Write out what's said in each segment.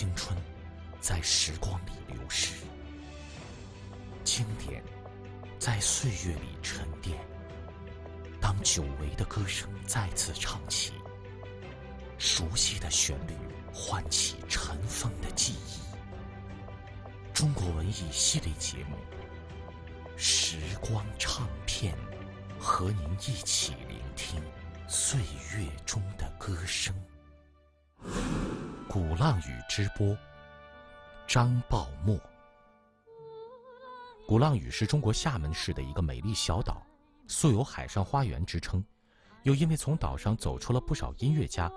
青春在时光里流逝，经典在岁月里沉淀。当久违的歌声再次唱起，熟悉的旋律唤起尘封的记忆。中国文艺系列节目《时光唱片》，和您一起聆听岁月中的歌声。鼓浪屿之波，张抱默。鼓浪屿是中国厦门市的一个美丽小岛，素有“海上花园”之称，又因为从岛上走出了不少音乐家，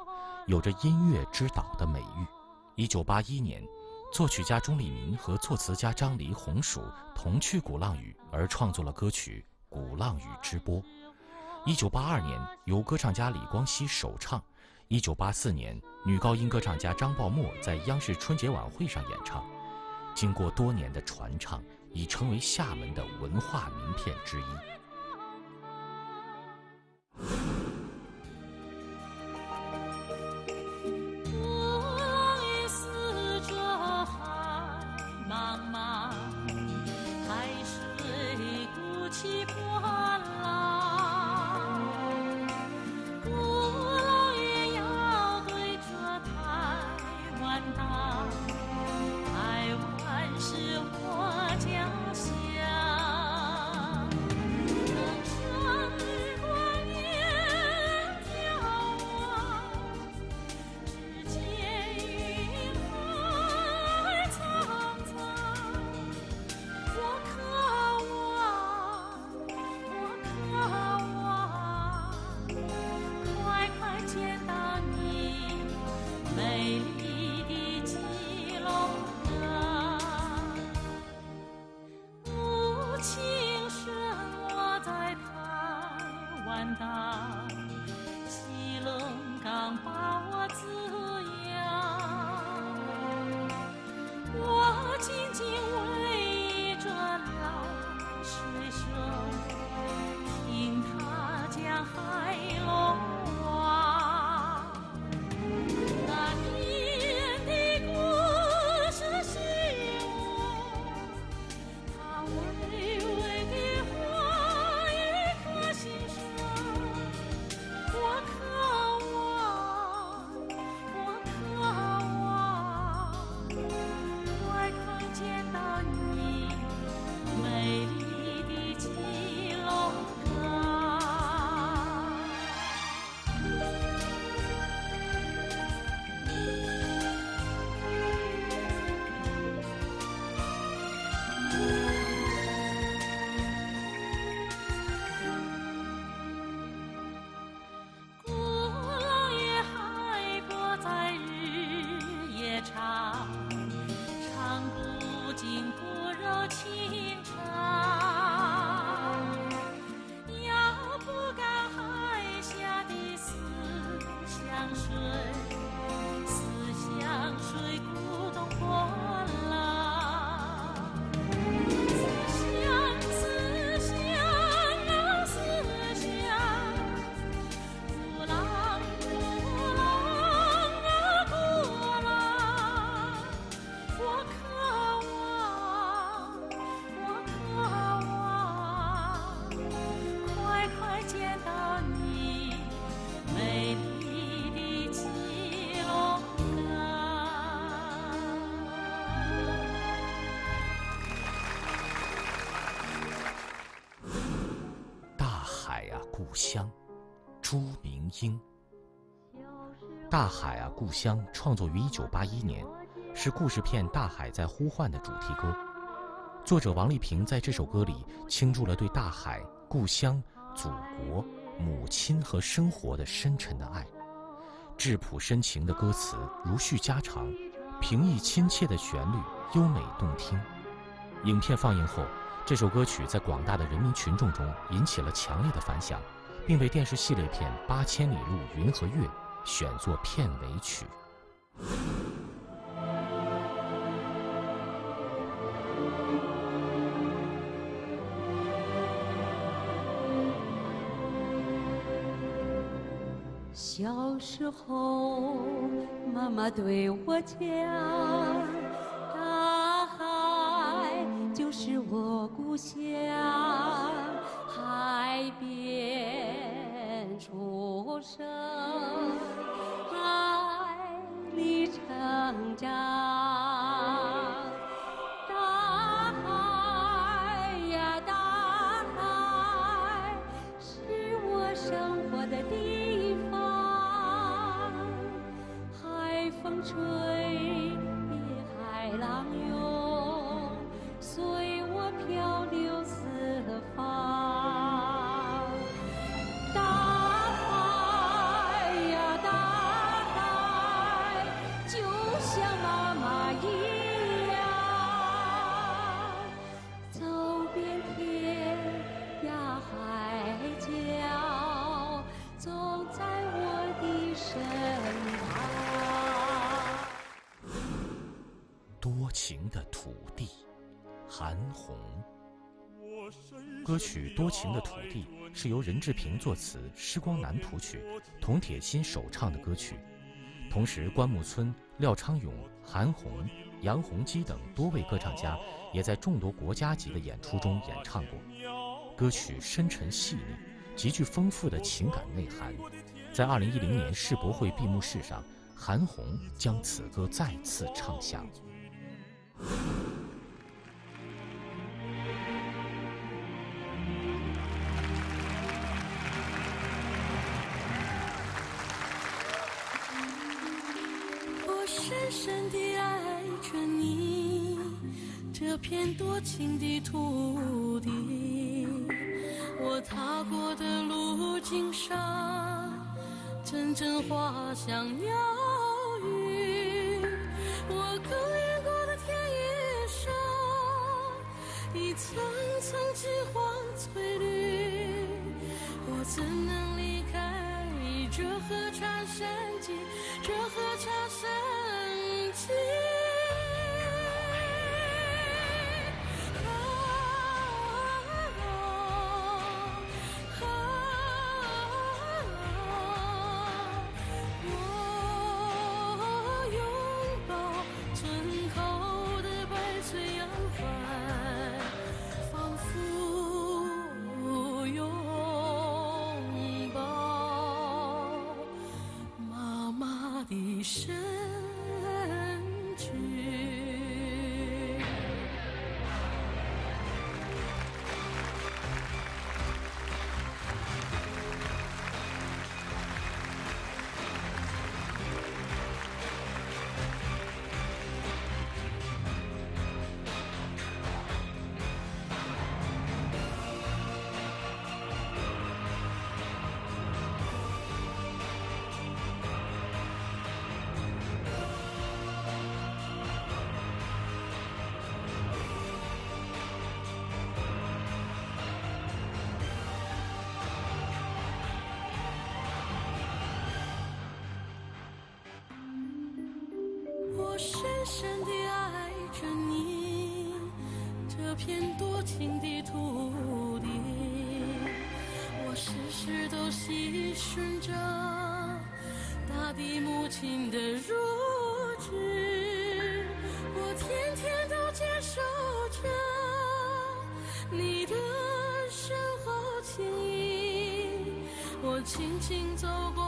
有着“音乐之岛”的美誉。一九八一年，作曲家钟立民和作词家张黎、红薯同去鼓浪屿，而创作了歌曲《鼓浪屿之波》。一九八二年，由歌唱家李光羲首唱。一九八四年，女高音歌唱家张抱默在央视春节晚会上演唱。经过多年的传唱，已成为厦门的文化名片之一。故乡，朱明英。大海啊，故乡，创作于一九八一年，是故事片《大海在呼唤》的主题歌。作者王丽萍在这首歌里倾注了对大海、故乡、祖国、母亲和生活的深沉的爱。质朴深情的歌词如叙家常，平易亲切的旋律优美动听。影片放映后，这首歌曲在广大的人民群众中引起了强烈的反响。并被电视系列片《八千里路云和月》选作片尾曲。小时候，妈妈对我讲，大海就是我故乡，海成韩红。歌曲《多情的土地》是由任志平作词，施光南谱曲，童铁心首唱的歌曲。同时，关牧村、廖昌永、韩红、杨洪基等多位歌唱家也在众多国家级的演出中演唱过。歌曲深沉细腻，极具丰富的情感内涵。在2010年世博会闭幕式上，韩红将此歌再次唱响。深深地爱着你，这片多情的土地。我踏过的路径上，阵阵花香鸟语；我耕耘过的田野上，一。层层金黄翠绿，我怎能离开这河川山脊？这河川山这片多情的土地。我时时都细顺着大地母亲的乳汁，我天天都接受着你的深厚情谊。我轻轻走过。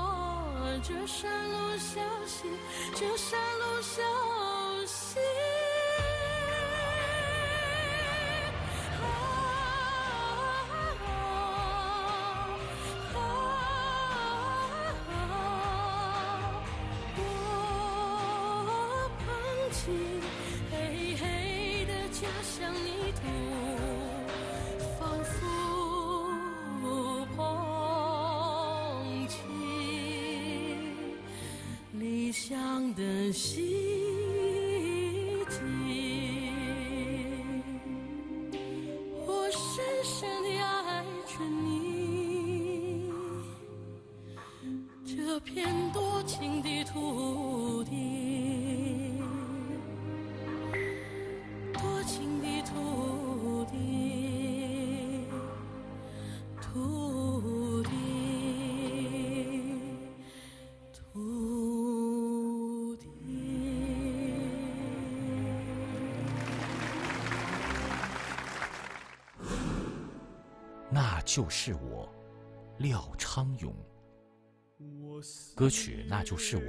这山路小溪，这山路小的就是我，廖昌永。歌曲《那就是我》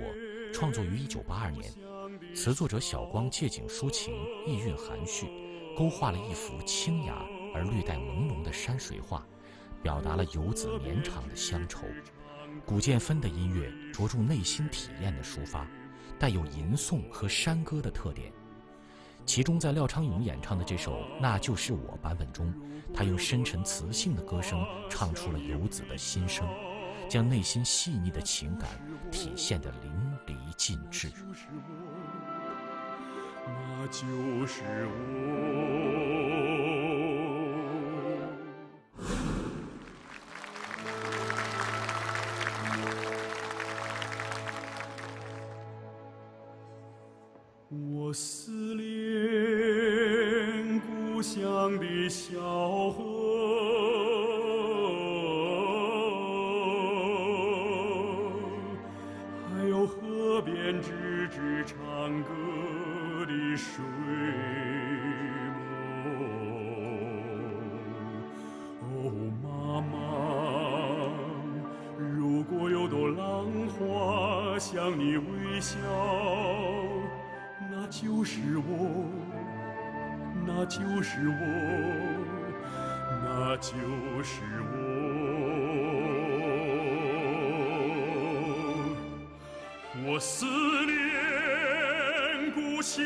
创作于1982年，词作者小光借景抒情，意蕴含蓄，勾画了一幅清雅而略带朦胧的山水画，表达了游子绵长的乡愁。古建芬的音乐着重内心体验的抒发，带有吟诵和山歌的特点。其中，在廖昌永演唱的这首《那就是我》版本中，他用深沉磁性的歌声唱出了游子的心声，将内心细腻的情感体现得淋漓尽致。那就是我。是我，那就是我。我思念故乡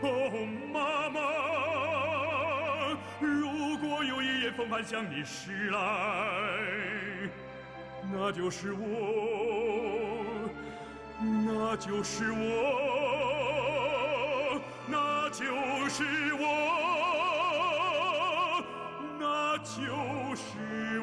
哦，妈妈，如果有一叶风帆向你驶来，那就是我，那就是我，那就是我，那就是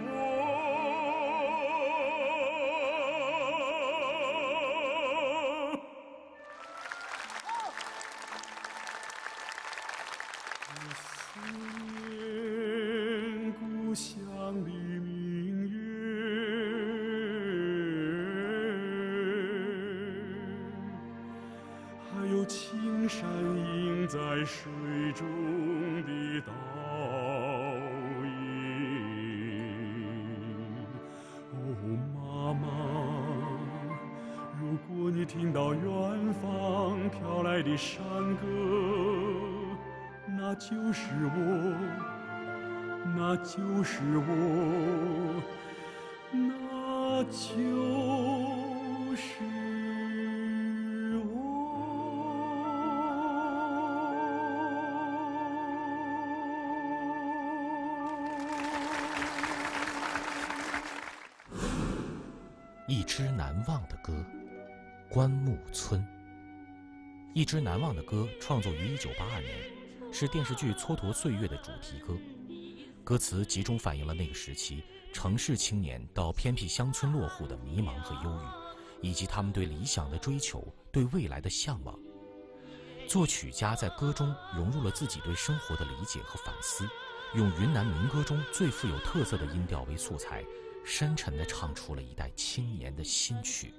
水中的倒影。哦，妈妈，如果你听到远方飘来的山歌，那就是我。那就是我，那就支难忘的歌，《关牧村》。一支难忘的歌创作于1982年，是电视剧《蹉跎岁月》的主题歌。歌词集中反映了那个时期城市青年到偏僻乡村落户的迷茫和忧郁，以及他们对理想的追求、对未来的向往。作曲家在歌中融入了自己对生活的理解和反思，用云南民歌中最富有特色的音调为素材，深沉地唱出了一代青年的新曲。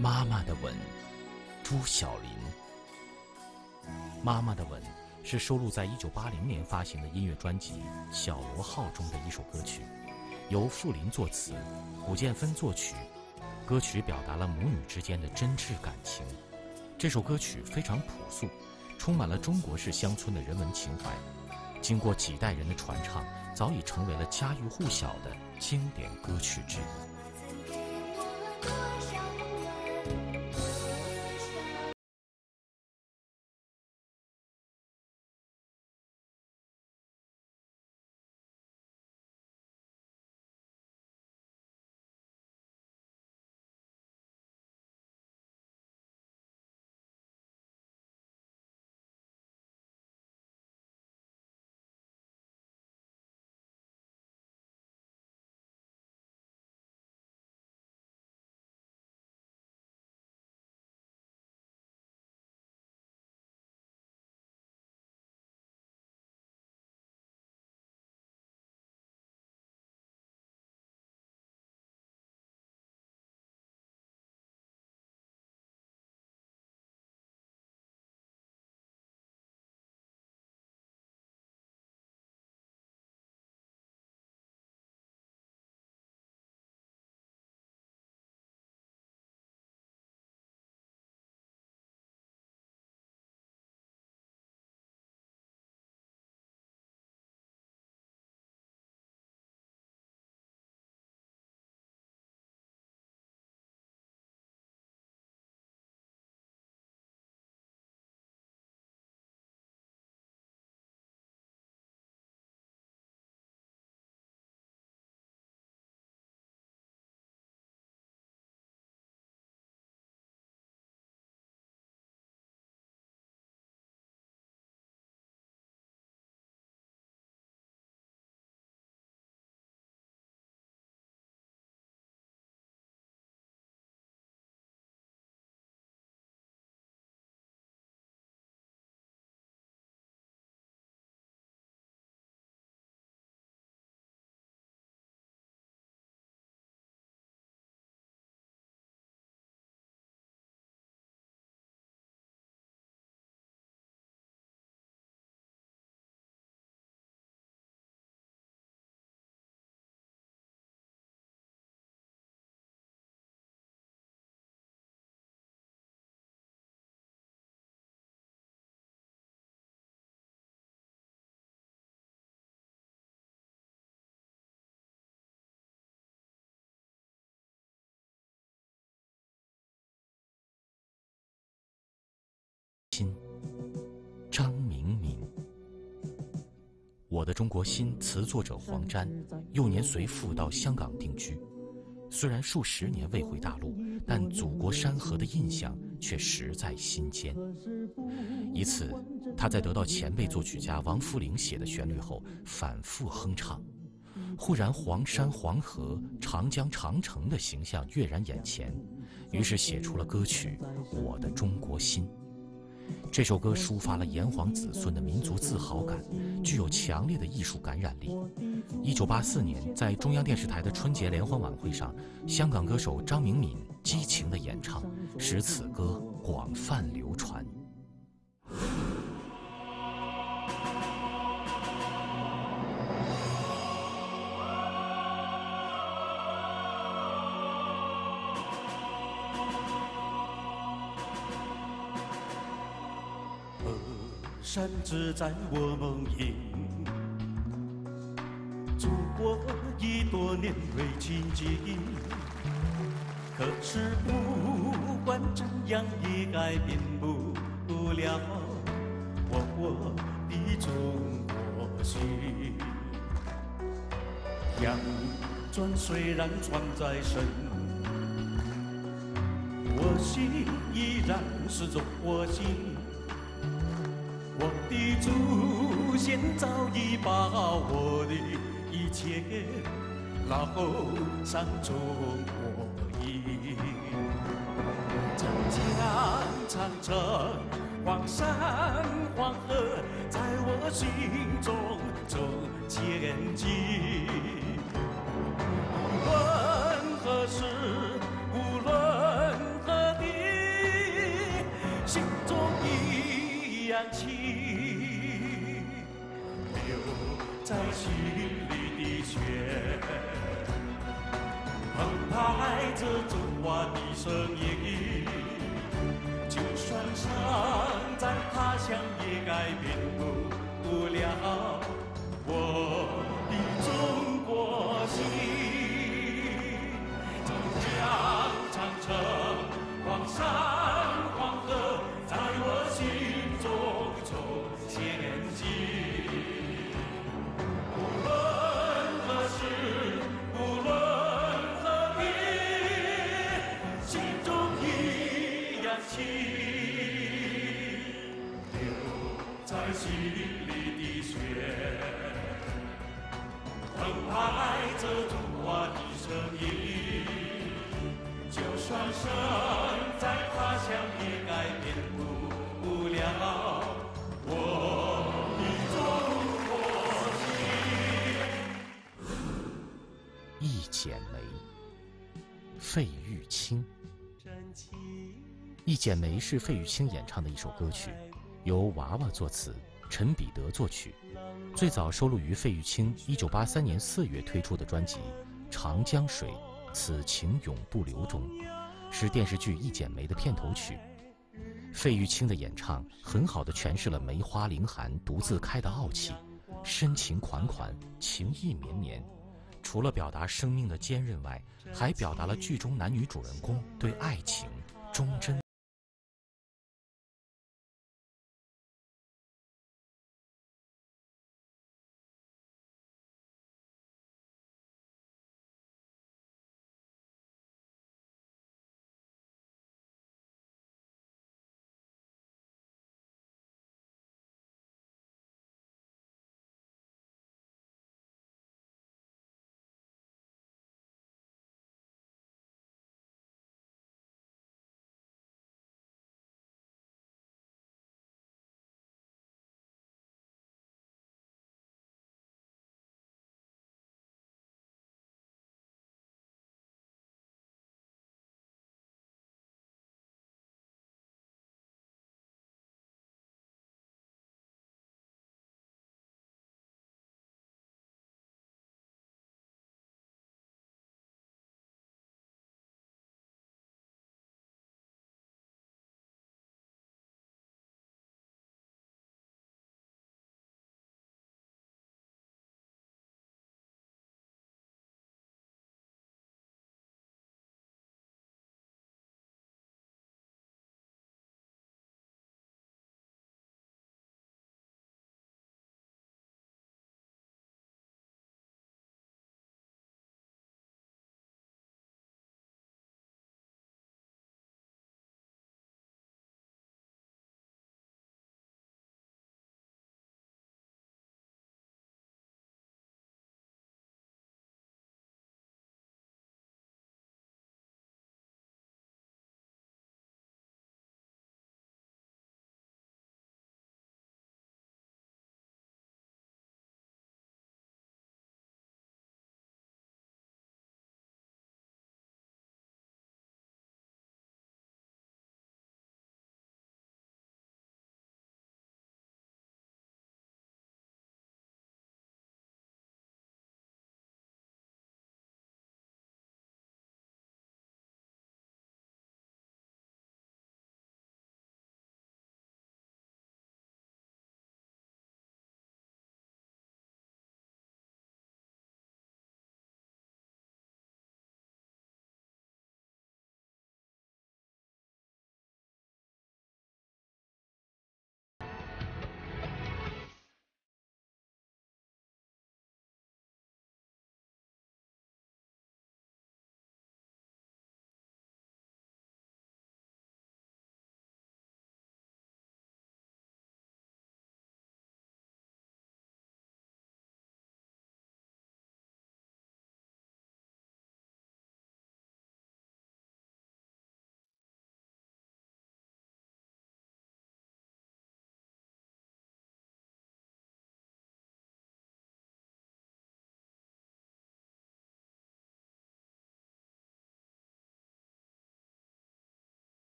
妈妈的吻，朱晓琳。妈妈的吻是收录在1980年发行的音乐专辑《小螺号》中的一首歌曲，由傅林作词，古建芬作曲。歌曲表达了母女之间的真挚感情。这首歌曲非常朴素，充满了中国式乡村的人文情怀。经过几代人的传唱，早已成为了家喻户晓的经典歌曲之一。我的中国心词作者黄沾，幼年随父到香港定居，虽然数十年未回大陆，但祖国山河的印象却实在心间。一次，他在得到前辈作曲家王福龄写的旋律后，反复哼唱，忽然黄山、黄河、长江、长城的形象跃然眼前，于是写出了歌曲《我的中国心》。这首歌抒发了炎黄子孙的民族自豪感，具有强烈的艺术感染力。一九八四年，在中央电视台的春节联欢晚会上，香港歌手张明敏激情的演唱，使此歌广泛流传。山只在我梦萦，祖国已多年未亲近。可是不管怎样也改变不了我我的中国心。洋砖虽然穿在身，我心依然是中国心。我的祖先早已把我的一切烙上中国印，长江、长城、黄山、黄河，在我心中走前进。着中华的声音。就算身在他乡，也改变不了我的中国心。长江、长城、黄山、黄河，在我心中重前进。着中华的声音。就算身在他乡，也改变不了我的中国心。一剪梅，费玉清。一剪梅是费玉清演唱的一首歌曲，由娃娃作词，陈彼得作曲，最早收录于费玉清1983年4月推出的专辑《长江水，此情永不留》中，是电视剧《一剪梅》的片头曲。费玉清的演唱很好的诠释了梅花凌寒独自开的傲气，深情款款，情意绵绵。除了表达生命的坚韧外，还表达了剧中男女主人公对爱情忠贞。